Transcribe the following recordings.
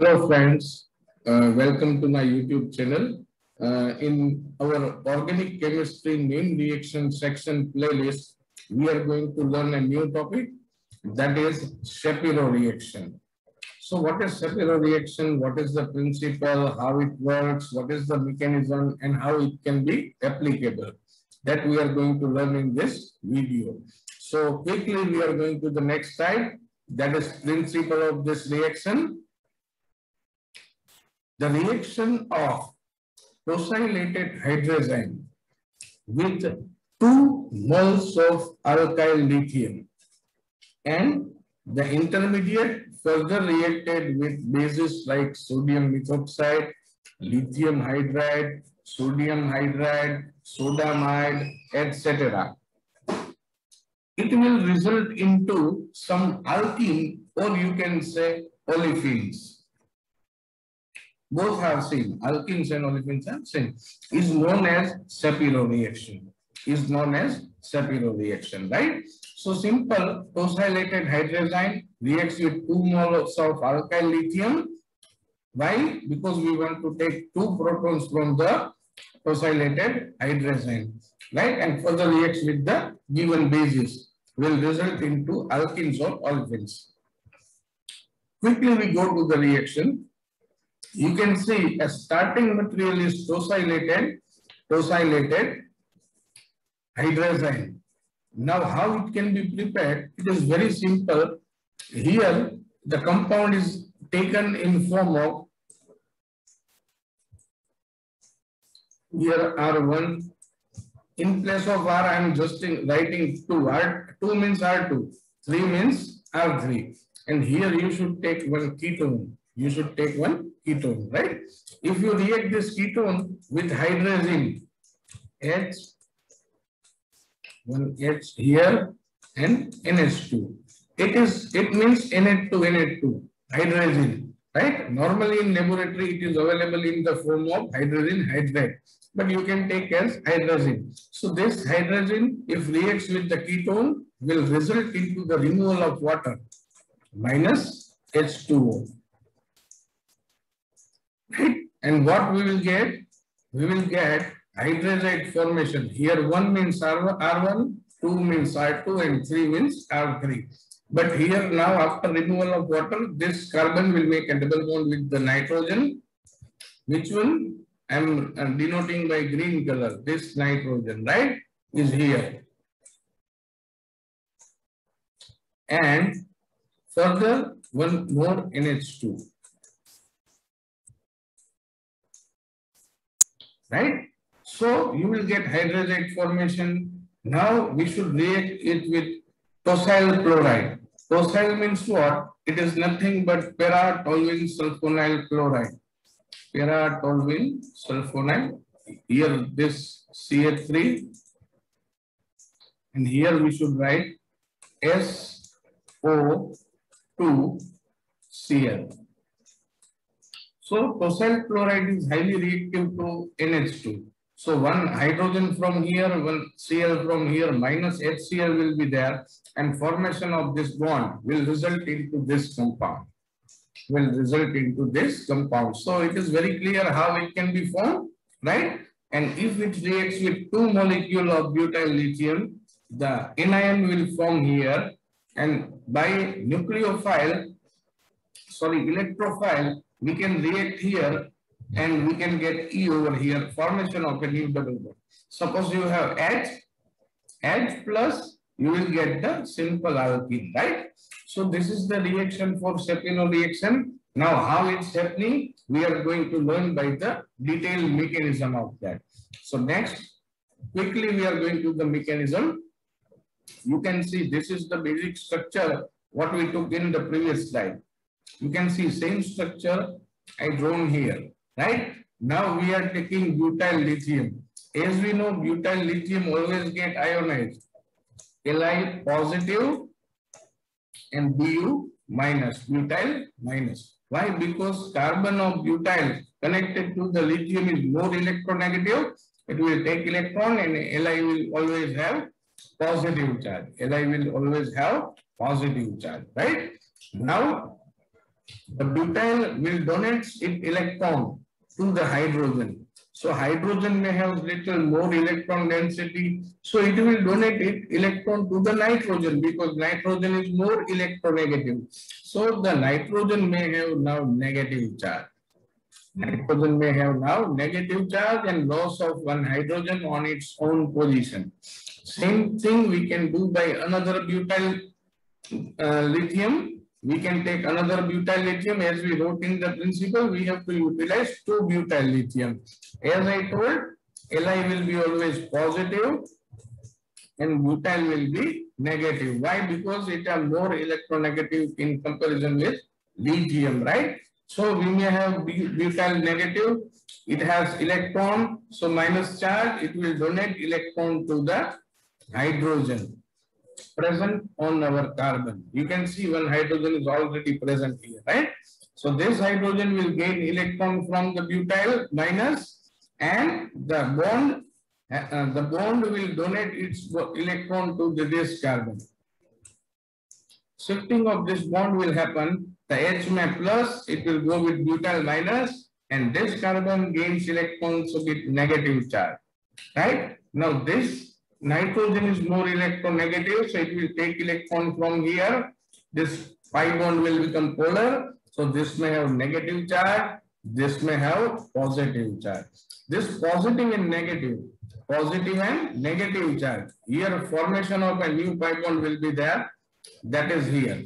Hello friends, uh, welcome to my YouTube channel. Uh, in our organic chemistry main reaction section playlist, we are going to learn a new topic that is Shapiro reaction. So what is Shapiro reaction? What is the principle? How it works? What is the mechanism and how it can be applicable? That we are going to learn in this video. So quickly we are going to the next slide. That is principle of this reaction. The reaction of tosylated hydrazine with two moles of alkyl lithium and the intermediate further reacted with bases like sodium methoxide, lithium hydride, sodium hydride, sodamide, etc. It will result into some alkene or you can say olefins both have seen, alkenes and olefins have seen, is known as Shapiro reaction, is known as Shapiro reaction, right? So simple, tosylated hydrazine reacts with two moles of alkyl lithium. Why? Because we want to take two protons from the tosylated hydrazine, right? And further reacts with the given bases will result into alkenes or olefins. Quickly we go to the reaction you can see a starting material is tosylated, tosylated hydrazine. Now how it can be prepared? It is very simple. Here the compound is taken in form of here R1. In place of R, I am just writing 2. R2 means R2. 3 means R3. And here you should take one ketone. You should take one ketone, right? If you react this ketone with hydrazine, H, one H here and NH2. It is, it means Na2, Na2, hydrazine, right? Normally in laboratory, it is available in the form of hydrazine hydrate, but you can take as hydrazine. So this hydrazine, if reacts with the ketone, will result into the removal of water minus H2O. And what we will get? We will get hydrazide formation. Here 1 means R1, R1, 2 means R2 and 3 means R3. But here now after removal of water, this carbon will make a double bond with the nitrogen. Which one? I am denoting by green color. This nitrogen, right, is here. And further one more NH2. Right? So you will get hydrazide formation. Now we should react it with tosyl chloride. Tosyl means what? It is nothing but para-toluene sulfonyl chloride. Para-toluene sulfonyl. Here this CH3 and here we should write SO2Cl. So tosyl chloride is highly reactive to NH2. So one hydrogen from here, one Cl from here, minus HCl will be there and formation of this bond will result into this compound. Will result into this compound. So it is very clear how it can be formed, right? And if it reacts with two molecule of butyl lithium, the anion will form here and by nucleophile, sorry, electrophile, we can react here and we can get E over here, formation of a new double bond. Suppose you have H, H plus, you will get the simple alkene, right? So this is the reaction for Shapiro reaction. Now how it's happening, we are going to learn by the detailed mechanism of that. So next, quickly we are going to the mechanism. You can see this is the basic structure what we took in the previous slide. You can see same structure I drawn here, right? Now we are taking butyl lithium. As we know, butyl lithium always get ionized. Li positive and Bu minus, butyl minus. Why? Because carbon of butyl connected to the lithium is more electronegative. It will take electron and Li will always have positive charge. Li will always have positive charge, right? Now The butyl will donate its electron to the hydrogen. So hydrogen may have little more electron density. So it will donate its electron to the nitrogen because nitrogen is more electronegative. So the nitrogen may have now negative charge. Nitrogen may have now negative charge and loss of one hydrogen on its own position. Same thing we can do by another butyl uh, lithium. We can take another butyl lithium as we wrote in the principle. We have to utilize two butyl lithium. As I told, Li will be always positive and butyl will be negative. Why? Because it are more electronegative in comparison with lithium, right? So we may have butyl negative. It has electron, so minus charge. It will donate electron to the hydrogen present on our carbon. You can see one hydrogen is already present here, right? So this hydrogen will gain electron from the butyl minus and the bond uh, the bond will donate its electron to the, this carbon. Shifting of this bond will happen. The H plus, it will go with butyl minus, and this carbon gains electrons with negative charge. Right? Now this nitrogen is more electronegative, so it will take electron from here. This pi bond will become polar, so this may have negative charge, this may have positive charge. This positive and negative, positive and negative charge. Here formation of a new pi bond will be there, that is here.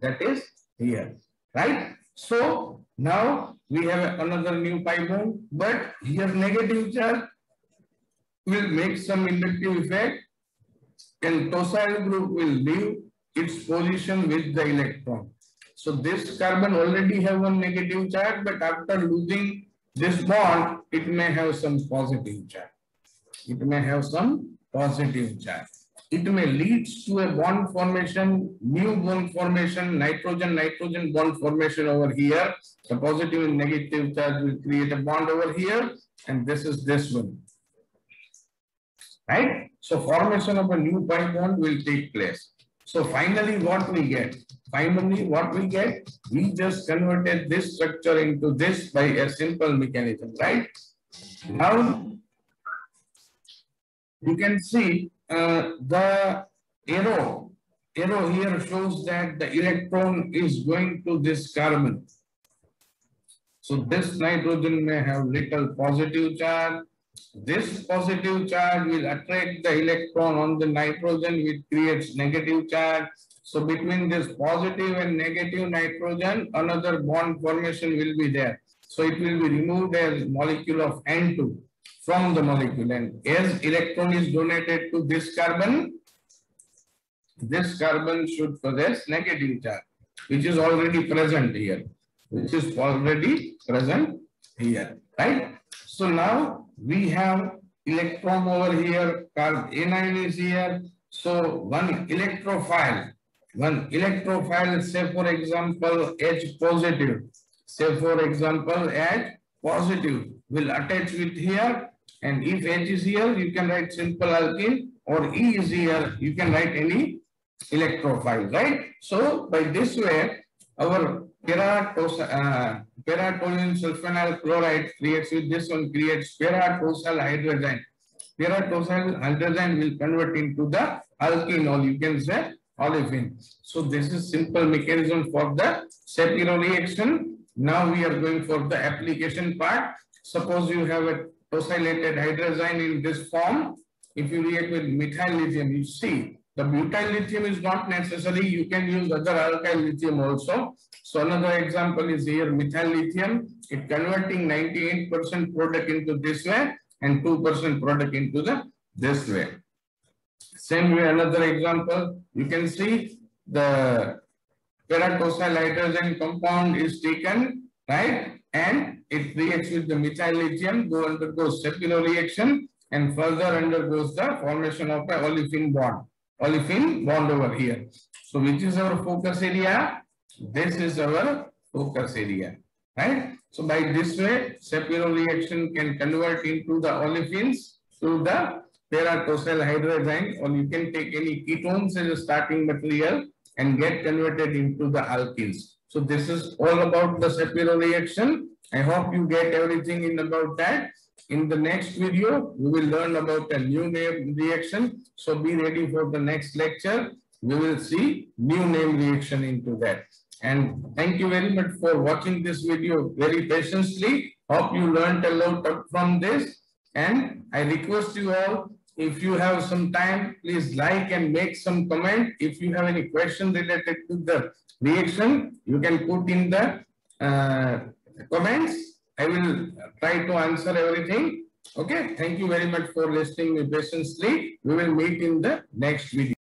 That is here, right? So now we have another new pi bond, but here negative charge will make some inductive effect and tosyl group will leave its position with the electron. So this carbon already have one negative charge, but after losing this bond, it may have some positive charge. It may have some positive charge. It may lead to a bond formation, new bond formation, nitrogen-nitrogen bond formation over here. The positive and negative charge will create a bond over here, and this is this one right? So formation of a new bond will take place. So finally what we get? Finally what we get? We just converted this structure into this by a simple mechanism, right? Now you can see uh, the arrow, arrow here shows that the electron is going to this carbon. So this nitrogen may have little positive charge this positive charge will attract the electron on the nitrogen which creates negative charge. So between this positive and negative nitrogen, another bond formation will be there. So it will be removed as molecule of N2 from the molecule. And as electron is donated to this carbon, this carbon should possess negative charge, which is already present here, which is already present here, right? So now we have electron over here, carbon anion is here. So one electrophile, one electrophile, say for example, H positive, say for example, H positive will attach with here. And if H is here, you can write simple alkene or E is here, you can write any electrophile, right? So by this way, our uh, Paratoluene sulfonyl chloride creates with this one creates paratosyl hydrazine. Paratosyl hydrazine will convert into the alkene or you can say olefin. So this is simple mechanism for the Shapiro reaction. Now we are going for the application part. Suppose you have a tosylated hydrazine in this form. If you react with methyl lithium, you see the butyl lithium is not necessary. You can use other alkyl lithium also. So another example is here methyl lithium. It converting 98% product into this way and 2% product into the this way. Same way another example, you can see the paratosyl hydrogen compound is taken, right? And it reacts with the methyl lithium, go undergoes Shapiro reaction and further undergoes the formation of a olefin bond olefin bond over here. So which is our focus area? This is our focus area, right? So by this way, reaction can convert into the olefins to the paratosyl hydrazine or you can take any ketones as a starting material and get converted into the alkenes. So this is all about the Shapiro reaction. I hope you get everything in about that. In the next video, we will learn about a new name reaction. So be ready for the next lecture. We will see new name reaction into that. And thank you very much for watching this video very patiently. Hope you learned a lot from this. And I request you all, if you have some time, please like and make some comment. If you have any question related to the reaction, you can put in the uh, comments. I will try to answer everything. Okay, thank you very much for listening patiently. We will meet in the next video.